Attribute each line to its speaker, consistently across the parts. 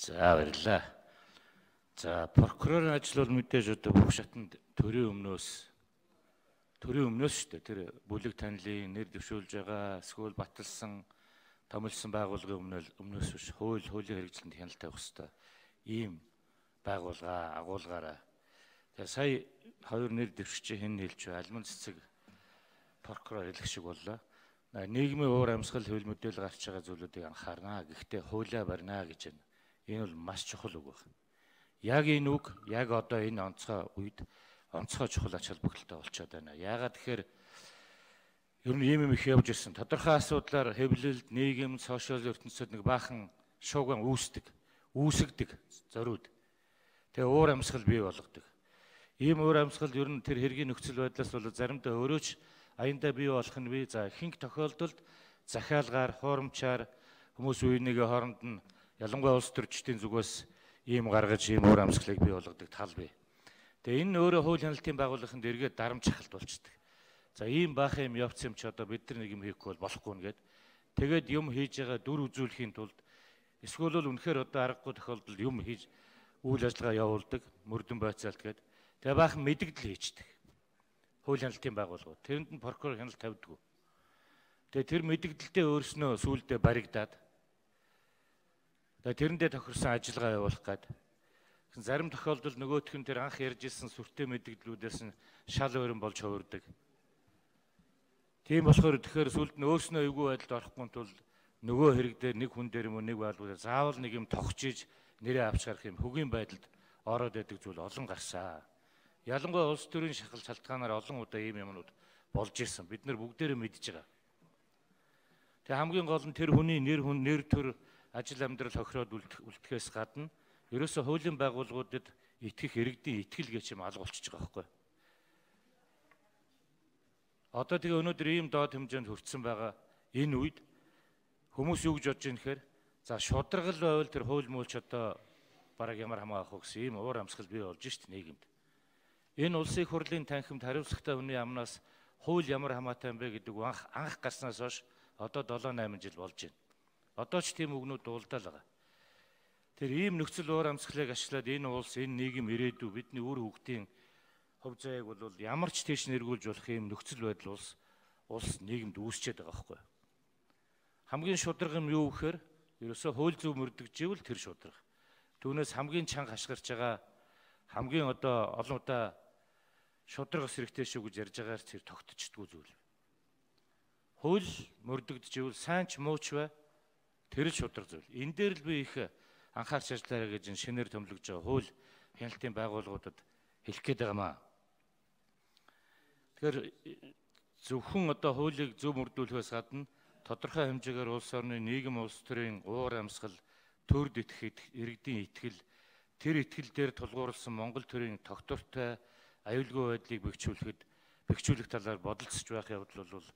Speaker 1: За баярлалаа. За прокурорын ажил бол мэдээж одоо бүх шатнд төрийн өмнөөс төрийн өмнөөс шүү дээ. Тэр бүлэг танилын нэр дэвшүүлж байгаа эсвэл баталсан томилсон байгууллагын өмнөөс өмнөөс биш хууль хуулийн хэрэгжилтэнд хяналт тавих хэрэгтэй. Ийм байгууллага агуулгаараа. Тэгээ сая хоёр нэр дэвшигч хэн хэлж бай альман цэцэг прокурор хэлэх шиг боллоо. Нийгмийн уур амьсгал хөвөл мэдээлэл гарч байгаа зүйлүүдийг анхаарна. Гэхдээ хуулиа барина гэж байна. Энэ бол маш чухал үг байна. Яг энэ үг яг одоо энэ онцгой үед онцгой чухал ач холбогдолтой болчиход байна. Яагаад тэгэхээр ер нь ийм юм их явж ирсэн. Тодорхой асуудлаар хэвлэлд, нийгэм, сошиал ертөнцид нэг баахан шууган үүсдэг, үүсгдэг зориуд. Тэгээ уур амьсгал бий болгодог. Ийм уур амьсгал ер нь тэр хэргийн нөхцөл байдлаас бол заримдаа өөрөөч аяндаа бий болох нь бий. За ихэнх тохиолдолд захиалгаар, хуурамчаар хүмүүс үеийнийгээ хооронд нь ялангуяа улс төрчдийн зүгээс ийм гаргаж ийм уур амьсгалыг бий болгодог тал бий. Тэгээ энэ өөрөө хууль хяналтын байгууллагын дэргээ дарамт шахалт болчдөг. За ийм баах юм явц юм чи одоо бид нар нэг юм хийхгүй бол болохгүй нэгэд тэгээд юм хийж байгаа дүр үзүүлэхийн тулд эсвэл бол үнэхээр одоо аргагүй тохиолдолд юм хийж үйл ажиллагаа явуулдаг мөрдөн байцаалт гээд тэгээ баахан мэдгдэл хийчдэг. Хууль хяналтын байгууллагууд тэрэнд нь прокурор хяналт тавьдаг. Тэгээ тэр мэдгдэлтэй өөрснөө сүулдэ баригдаад тэрэндээ тохирсон ажиллагаа явуулах гээд Зарим тохиолдолд нөгөөх нь тэр анх ярьж исэн сүртэй мэдгдлүүдээс нь шал өрн болж хувирдаг. Тийм болохоор тэгэхээр сүлд нь өөрснөө эвгүй байдалд орохгүй тул нөгөө хэрэг дээр нэг хүн дээр мөн нэг байлгуулаа заавал нэг юм тогчиж нэрээ авч гарах юм хөгийн байдалд ороод байдаг зүйл олон гарсаа. Ялангуяа улс төрийн шахал шалтгаанаар олон удаа ийм юмнууд болж ирсэн. Бид нар бүгдээрээ мэдж байгаа. Тэгээ хамгийн гол нь тэр хүний нэр хүн нэр төр ажил амьдрал хохироод үлдэхээс гадна ерөөсө хуулийн байгууллагуудад итгэх иргэдийн итгэл гэж юм алга болчихж байгаа байхгүй. Одоо тэгээ өнөөдөр ийм доод хэмжээнд хүрсэн байгаа энэ үед хүмүүс юу гэж бодож байна гэхээр за шударгал байвал тэр хууль муулч одоо бараг ямар хамаа авах гэсэн ийм уур амьсгал бий болж шít нийгэмд. Энэ улсын хурлын танхимд хариуцлагатай хүний амнаас хууль ямар хамаатай юм бэ гэдэг анх анх гарснаас хойш одоо 7 8 жил болж байна. Одоо ч тийм үгнүүд дуулдаал байгаа. Тэр ийм нөхцөл уур амьсгалыг ачлаад энэ улс энэ нийгэм ирээдүй бидний үр хөвгтийн хөв заяаг бол ямар ч тийш нэргүүлж болох ийм нөхцөл байдал улс улс нийгэмд үүсчээд байгаа байхгүй. Хамгийн шударга юм юу гэхээр ерөөсөө хууль зөв мөрдөгживэл тэр шударга. Түүнээс хамгийн чанга хашгирч байгаа хамгийн одоо олон удаа шударгас хэрэгтэй шүү гэж ярьж байгаагаар тэр тогтчдгүй зүйл. Хууль мөрдөгдөживэл сайн ч муу ч бай тэр л шударга зүйл. Энэ дээр л би их анхаарч ажиллаарай гэж шинээр төмлөж байгаа хууль хяналтын байгууллагуудад хэлэх гээд байгаамаа. Тэгэхээр зөвхөн одоо хуулийг зөв мөрдүүлэхээс гадна тодорхой хэмжээгээр улс орны нийгэм улс төрийн уур амьсгал төрд итгэх иргэдийн итгэл тэр итгэл дээр тулгуурласан Монгол төрийн тогтвортой аюулгүй байдлыг бэхжүүлэхэд бэхжүүлэх талаар бодолцож байх явдал бол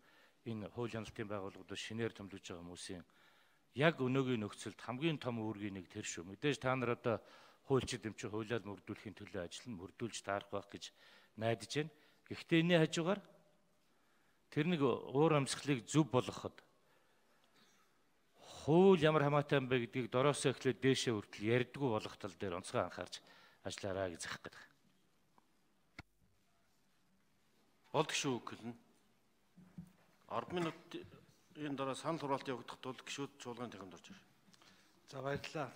Speaker 1: энэ хууль хяналтын байгууллагуудад шинээр төмлөж байгаа хүмүүсийн яг өнөөгийн нөхцөлд хамгийн том үүргийн нэг тэр шүү. Мэдээж та нар одоо хуульчид юм чи хуулиар мөрдүүлэхийн төлөө ажил нь мөрдүүлж таарах байх гэж найдаж байна. Гэхдээ энэний хажуугаар тэр нэг уур амьсгалыг зөв болгоход хууль ямар хамаатай юм бэ гэдгийг дороосоо эхлээд дээшээ хүртэл ярьдгүү болох тал дээр онцгой анхаарч ажиллаарай гэж захих гэдэг.
Speaker 2: Болдог шүү гэлнэ. 10 минут энэ дараа санал хураалт явагдах тул гişүүд чуулганы танхимд орж ирнэ.
Speaker 3: За баярлалаа.